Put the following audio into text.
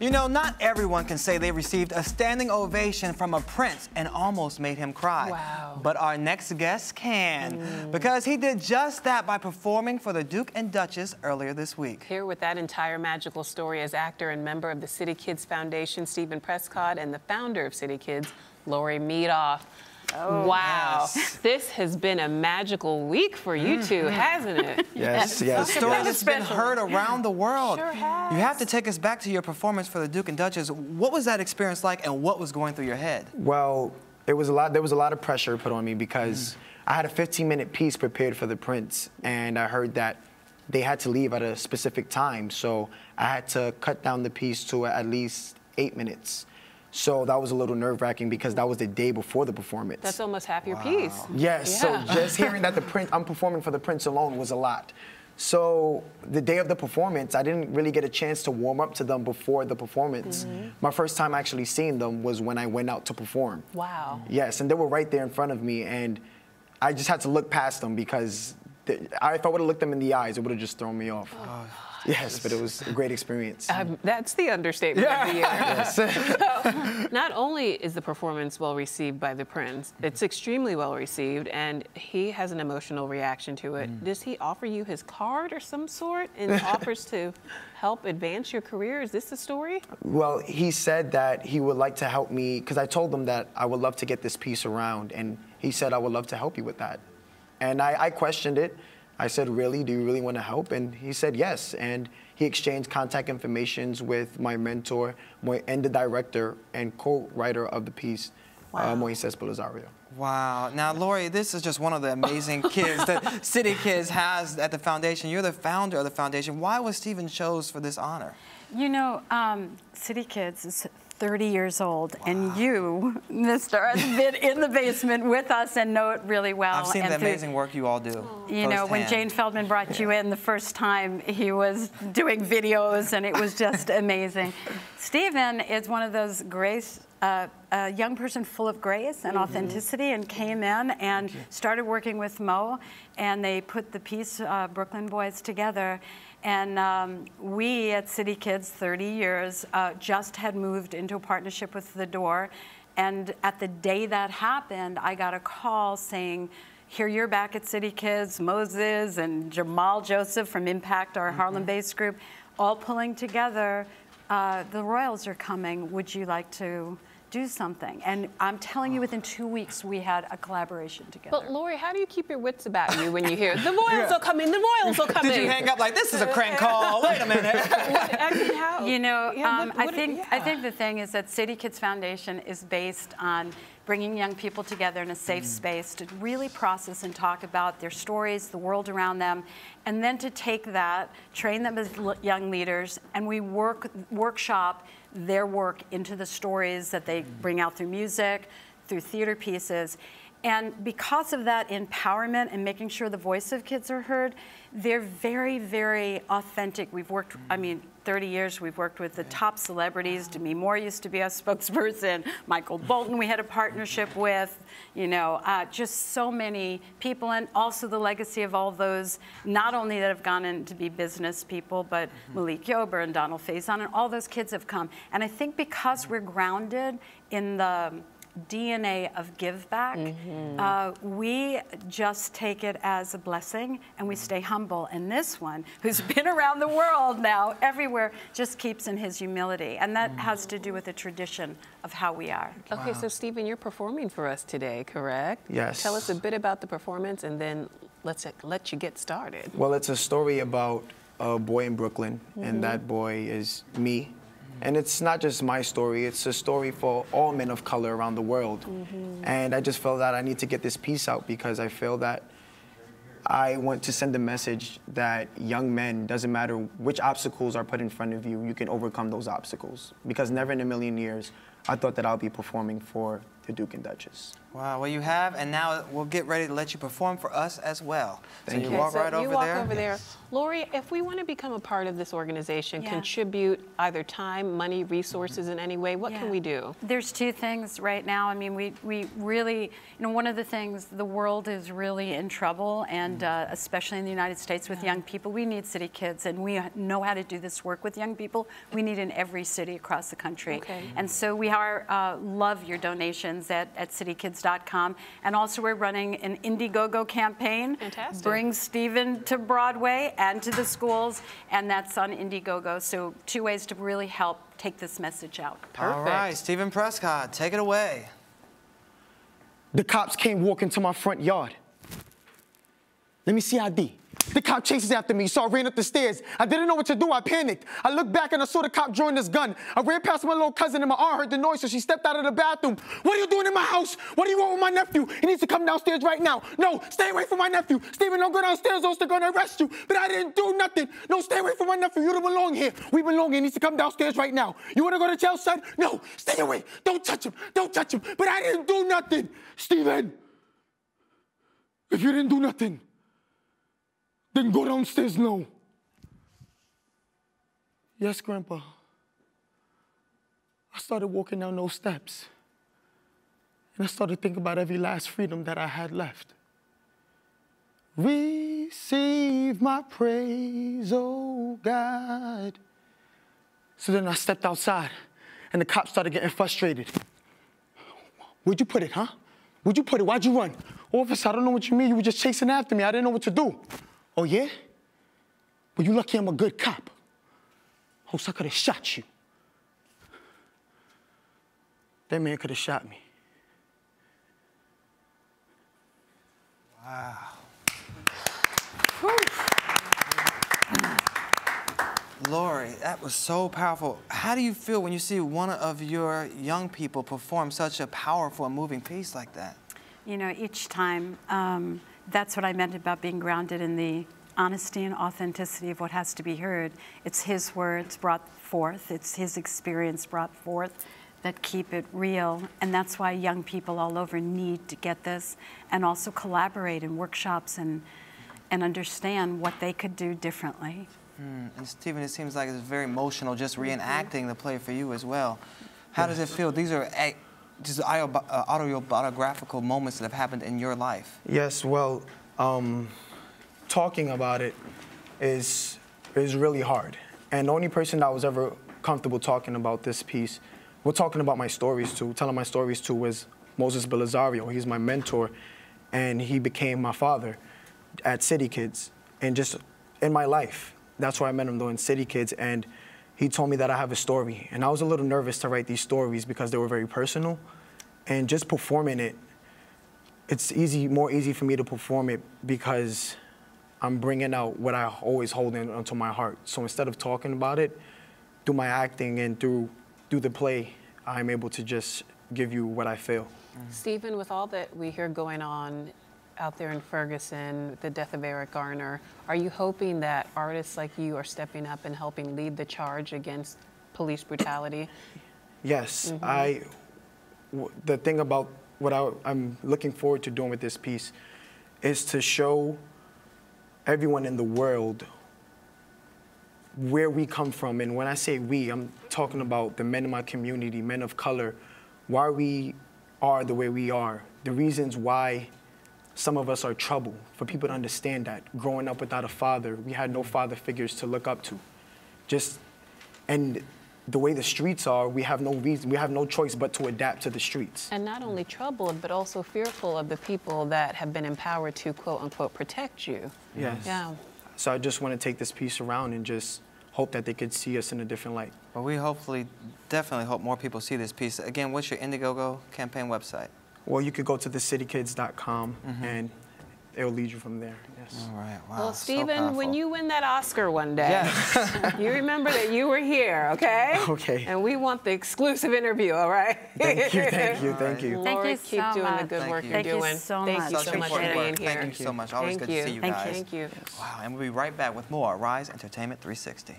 You know, not everyone can say they received a standing ovation from a prince and almost made him cry. Wow. But our next guest can, mm. because he did just that by performing for the Duke and Duchess earlier this week. Here with that entire magical story is actor and member of the City Kids Foundation, Steven Prescod, and the founder of City Kids, Laurie Meadoff. Oh, wow. Yes. This has been a magical week for you 2 mm-hmm. hasn't it? yes, yes. The story that's been heard around the world. Sure has. You have to take us back to your performance for the Duke and Duchess. What was that experience like and what was going through your head? Well, it was a lot there was a lot of pressure put on me because mm. I had a 15 minute piece prepared for the Prince and I heard that they had to leave at a specific time. So I had to cut down the piece to at least eight minutes. So that was a little nerve wracking because that was the day before the performance. That's almost half your wow. piece. Yes. Yeah. So just hearing that the Prince, I'm performing for the Prince alone was a lot. So the day of the performance, I didn't really get a chance to warm up to them before the performance. Mm-hmm. My first time actually seeing them was when I went out to perform. Wow. Yes, and they were right there in front of me, and I just had to look past them because they, I, if I would have looked them in the eyes, it would have just thrown me off. Oh. Yes, but it was a great experience. Um, that's the understatement yeah. of the year. yes. so, not only is the performance well received by the prince, it's extremely well received, and he has an emotional reaction to it. Mm. Does he offer you his card or some sort and offers to help advance your career? Is this the story? Well, he said that he would like to help me because I told him that I would love to get this piece around, and he said I would love to help you with that. And I, I questioned it. I said, really, do you really want to help? And he said, yes. And he exchanged contact informations with my mentor and the director and co-writer of the piece, uh, wow. uh, Moises Belisario. Wow. Now, Laurie, this is just one of the amazing kids that City Kids has at the foundation. You're the founder of the foundation. Why was Steven chose for this honor? You know, um, City Kids is 30 years old, wow. and you, Mr. has been in the basement with us and know it really well. I've seen and the amazing work you all do. You know, when Jane Feldman brought yeah. you in the first time, he was doing videos, and it was just amazing. Steven is one of those grace uh, a young person full of grace and mm -hmm. authenticity and came in and started working with Mo and they put the piece uh, Brooklyn Boys together and um, we at City Kids, 30 years, uh, just had moved into a partnership with The Door. And at the day that happened, I got a call saying, here you're back at City Kids, Moses and Jamal Joseph from Impact, our mm -hmm. Harlem-based group, all pulling together. Uh, the Royals are coming. Would you like to do something. And I'm telling you, within two weeks, we had a collaboration together. But Laurie, how do you keep your wits about you when you hear the Royals yeah. are coming, the Royals are coming? Did you hang up like this is a crank call? Wait a minute. I mean, how? You know, yeah, um, what, what I think yeah. I think the thing is that City Kids Foundation is based on bringing young people together in a safe mm. space to really process and talk about their stories, the world around them, and then to take that, train them as young leaders, and we work workshop their work into the stories that they mm-hmm. bring out through music, through theater pieces. And because of that empowerment and making sure the voice of kids are heard, they're very, very authentic. We've worked, I mm-hmm. mean, 30 years we've worked with the top celebrities. Demi Moore used to be our spokesperson. Michael Bolton we had a partnership with. You know, uh, just so many people and also the legacy of all those, not only that have gone in to be business people, but mm-hmm. Malik Yoba and Donald Faison and all those kids have come. And I think because we're grounded in the DNA of give back. Mm-hmm. Uh, we just take it as a blessing and we stay humble. And this one, who's been around the world now, everywhere, just keeps in his humility. And that mm-hmm. has to do with the tradition of how we are. Okay, wow. so Steven, you're performing for us today, correct? Yes. Tell us a bit about the performance and then let's let you get started. Well, it's a story about a boy in Brooklyn, mm-hmm. and that boy is me and it's not just my story, it's a story for all men of color around the world. Mm -hmm. And I just felt that I need to get this piece out because I feel that I want to send a message that young men, doesn't matter which obstacles are put in front of you, you can overcome those obstacles. Because never in a million years, I thought that I'll be performing for the Duke and Duchess. Wow, well, you have, and now we'll get ready to let you perform for us as well. Thank so you. you walk so right you over walk there. over there. Laurie, if we want to become a part of this organization, Yeah. contribute either time, money, resources in any way, what Yeah. can we do? There's two things right now. I mean, we, we really, you know, one of the things, the world is really in trouble, and uh, especially in the United States with young people. We need city kids, and we know how to do this work with young people. We need in every city across the country. Okay. And so we are, uh, love your donations at, at citykids.com. And also, we're running an Indiegogo campaign. Fantastic. Bring Steven to Broadway and to the schools, and that's on Indiegogo. So, two ways to really help take this message out. Perfect. All right, Perfect. Steven Prescod, take it away. The cops came walking to my front yard. Let me see ID. The cop chases after me, so I ran up the stairs. I didn't know what to do. I panicked. I looked back and I saw the cop drawing his gun. I ran past my little cousin and my aunt heard the noise, so she stepped out of the bathroom. What are you doing in my house? What do you want with my nephew? He needs to come downstairs right now. No, stay away from my nephew. Steven, don't go downstairs, or they're gonna arrest you. But I didn't do nothing. No, stay away from my nephew. You don't belong here. We belong here. He needs to come downstairs right now. You wanna go to jail, son? No, stay away. Don't touch him. Don't touch him. But I didn't do nothing. Steven, if you didn't do nothing, then go downstairs now. Yes, Grandpa. I started walking down those steps. And I started thinking about every last freedom that I had left. Receive my praise, oh God. So then I stepped outside, and the cops started getting frustrated. Where'd you put it, huh? Where'd you put it? Why'd you run? Officer, I don't know what you mean. You were just chasing after me. I didn't know what to do. Oh, yeah? Well, you lucky I'm a good cop. Oh, so I could have shot you. That man could have shot me. Wow. Laurie, that was so powerful. How do you feel when you see one of your young people perform such a powerful and moving piece like that? You know, each time, um, that's what I meant about being grounded in the honesty and authenticity of what has to be heard. It's his words brought forth, it's his experience brought forth that keep it real. And that's why young people all over need to get this and also collaborate in workshops and, and understand what they could do differently. Hmm, and Steven, it seems like it's very emotional just reenacting the play for you as well. How does it feel? These are a- just uh, autobiographical moments that have happened in your life. Yes, well, um, talking about it is is really hard. And the only person that was ever comfortable talking about this piece, we're talking about my stories to, telling my stories to was Moses Belisario. He's my mentor, and he became my father at City Kids, and just in my life. That's where I met him though in City Kids, and he told me that I have a story, and I was a little nervous to write these stories because they were very personal, and just performing it it's easy, more easy for me to perform it because I'm bringing out what I always hold in onto my heart. So instead of talking about it, through my acting and through through the play, I'm able to just give you what I feel. Steven, with all that we hear going on out there in Ferguson, the death of Eric Garner, are you hoping that artists like you are stepping up and helping lead the charge against police brutality? Yes, mm-hmm. I. w- The thing about what I, I'm looking forward to doing with this piece is to show everyone in the world where we come from. And when I say we, I'm talking about the men in my community, men of color, why we are the way we are, the reasons why some of us are trouble, for people to understand that. Growing up without a father, we had no father figures to look up to. Just, and the way the streets are, we have no reason, we have no choice but to adapt to the streets. And not only troubled, but also fearful of the people that have been empowered to quote unquote protect you. Yes. Yeah. So I just want to take this piece around and just hope that they could see us in a different light. Well, we hopefully, definitely hope more people see this piece. Again, what's your Indiegogo campaign website? Well, you could go to thecitykids.com mm-hmm. and it'll lead you from there. Yes. All right, wow. Well, so Steven, when you win that Oscar one day, Yes. you remember that you were here, okay? Okay. And we want the exclusive interview, all right? Thank you, thank you, thank you. Thank you keep so doing the much. good Thank work you. you're Thank you so Thank much. you so much for being work. here. Thank you so much. Always Thank good you. to see you Thank guys. you. Thank you. Wow, and we'll be right back with more Arise Entertainment 360.